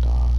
star.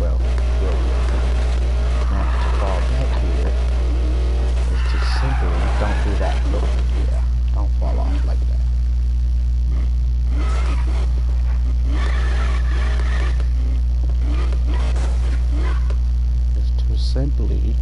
well. Now to fall back here is to simply don't do that look. Yeah, don't fall off like that. It's to simply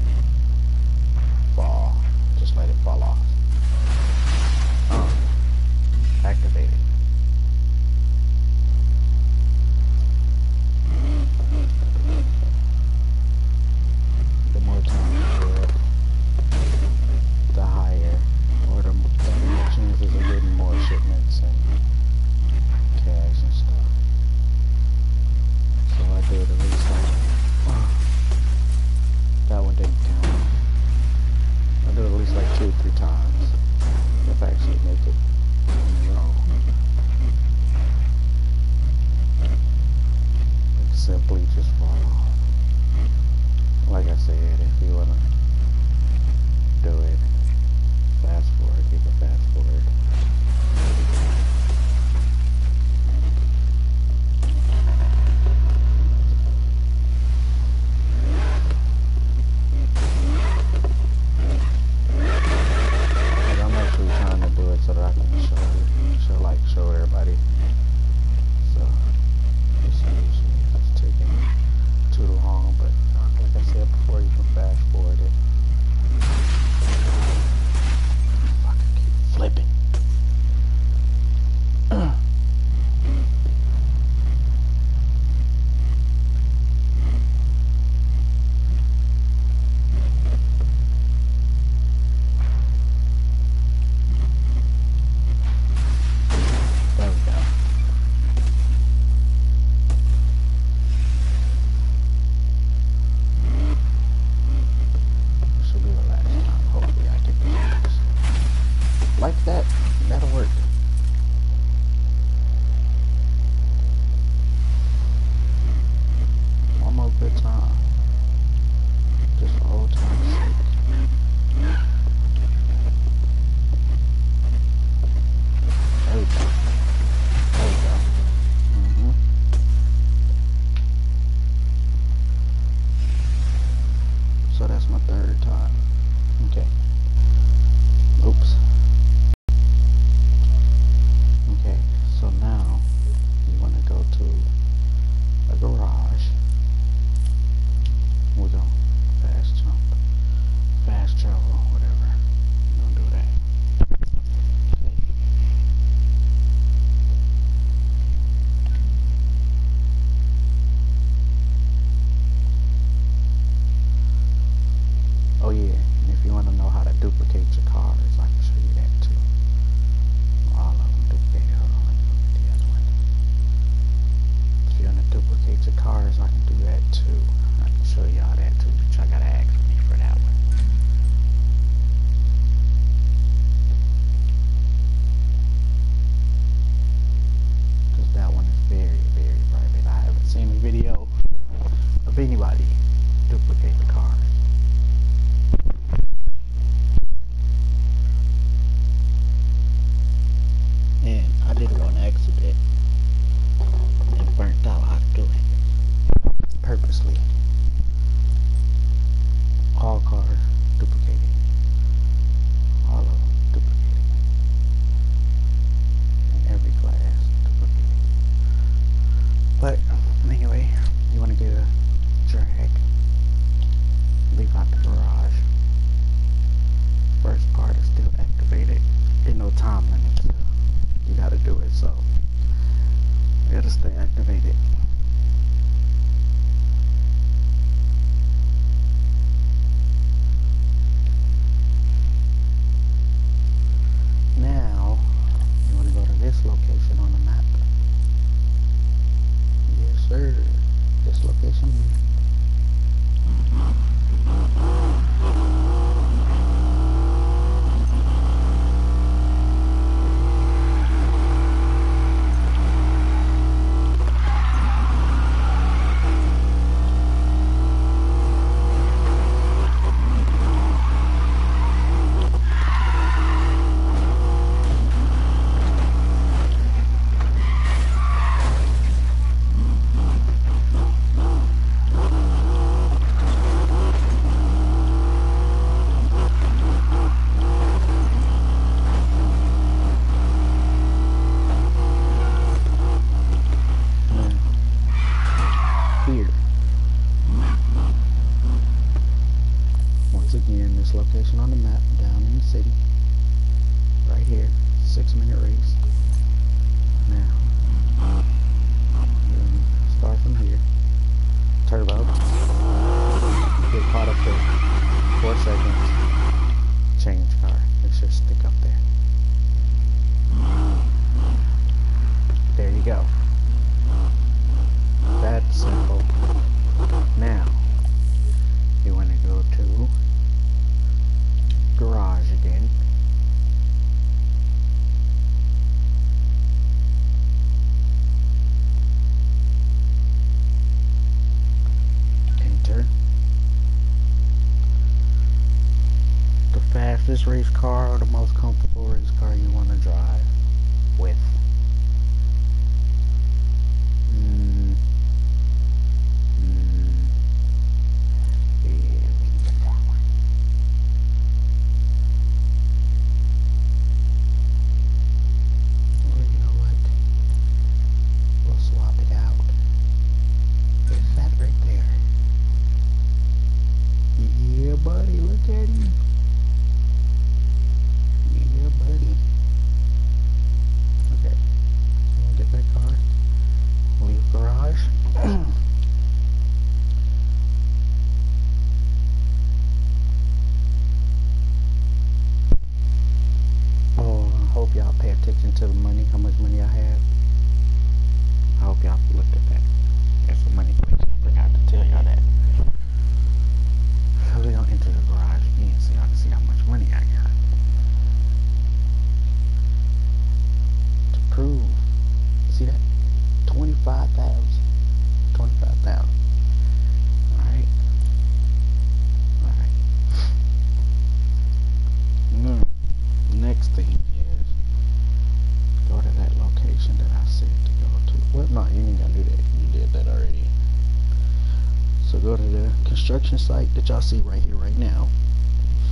construction site that y'all see right here, right now.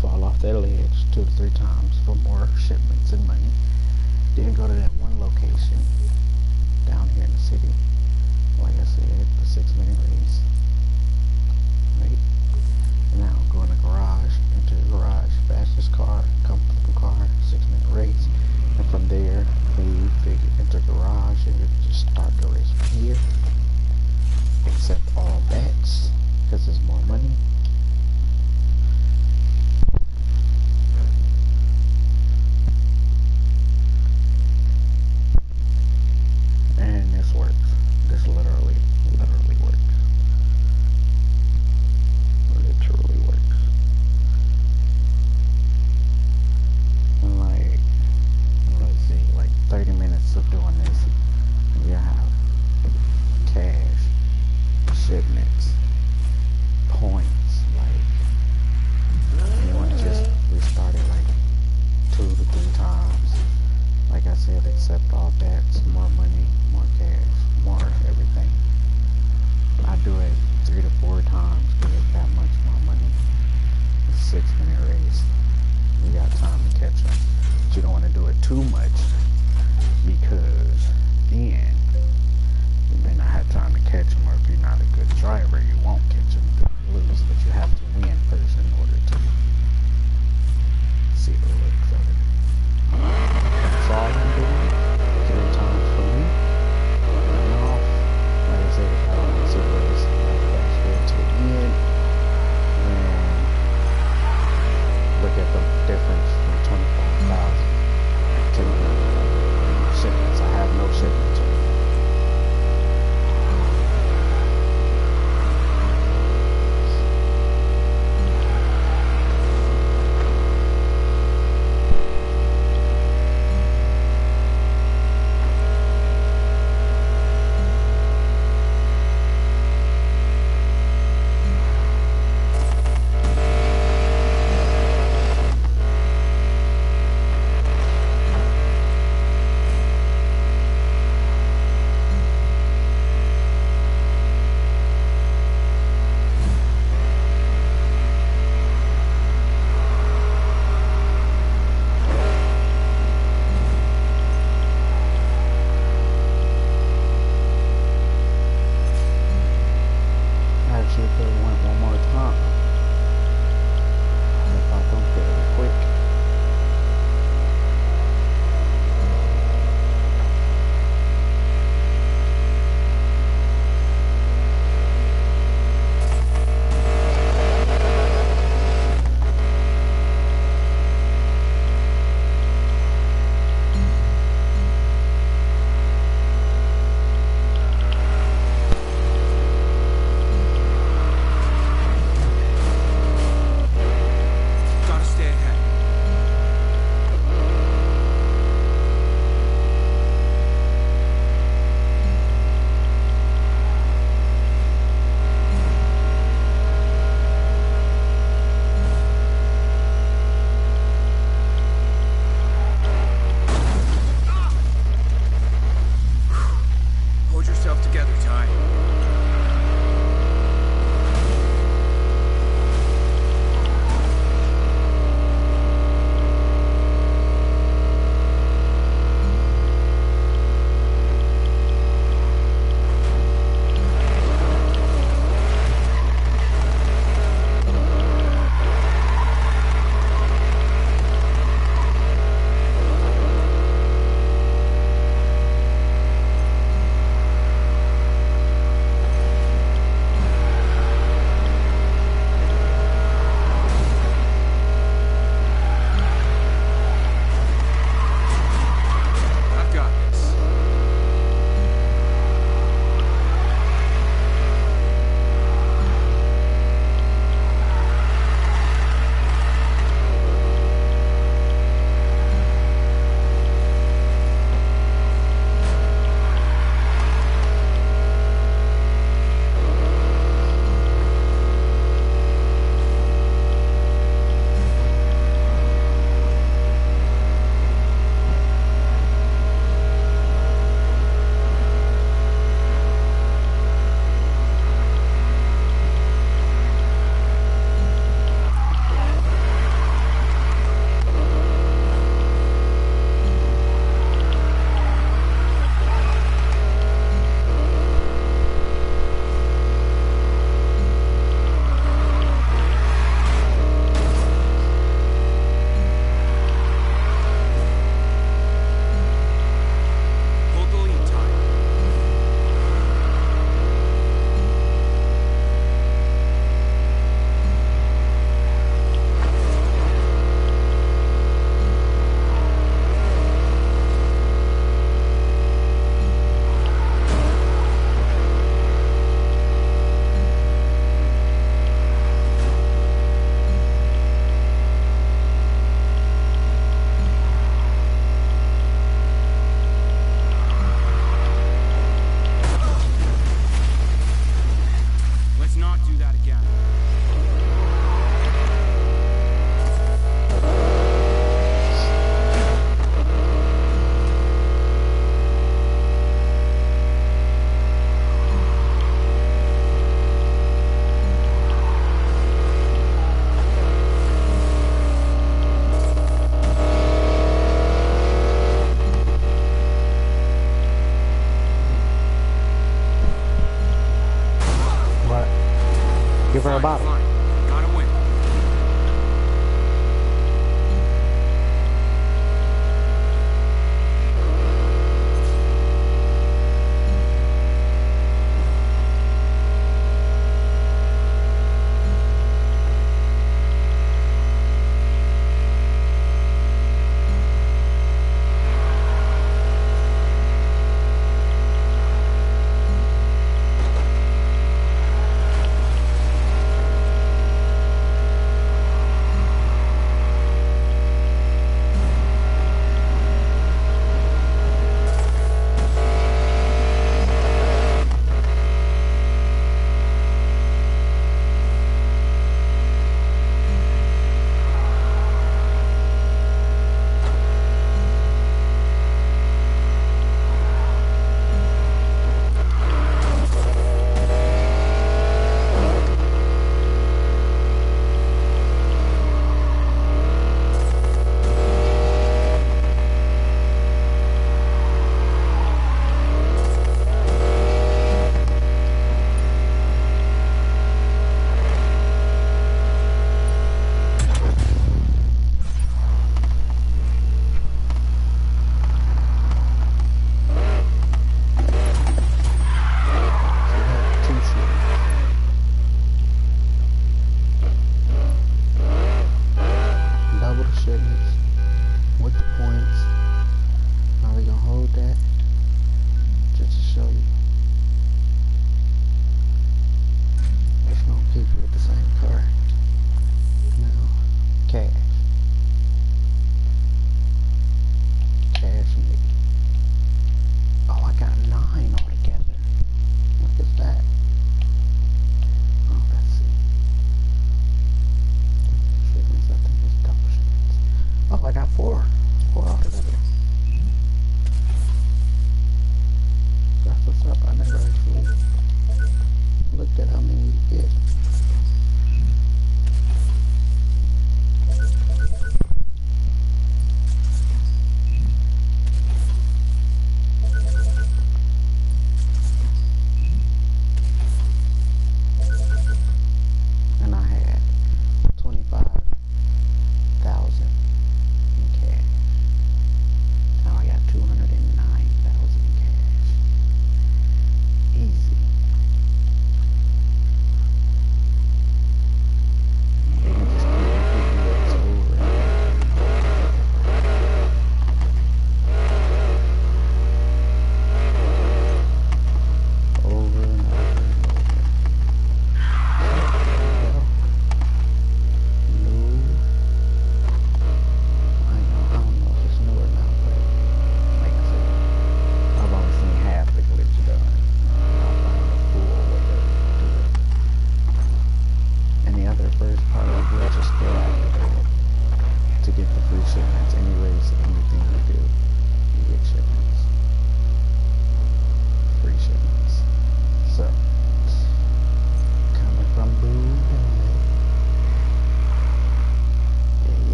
Fall off that ledge two to three times for more shipments and money. Then go to that one location down here in the city. Like I said, the six minute race. Right? Now go in the garage, into the garage, fastest car, comfortable car, six minute race. And from there, leave, figure, enter garage, and just start the race from here. Accept all bets, because there's more money. Too much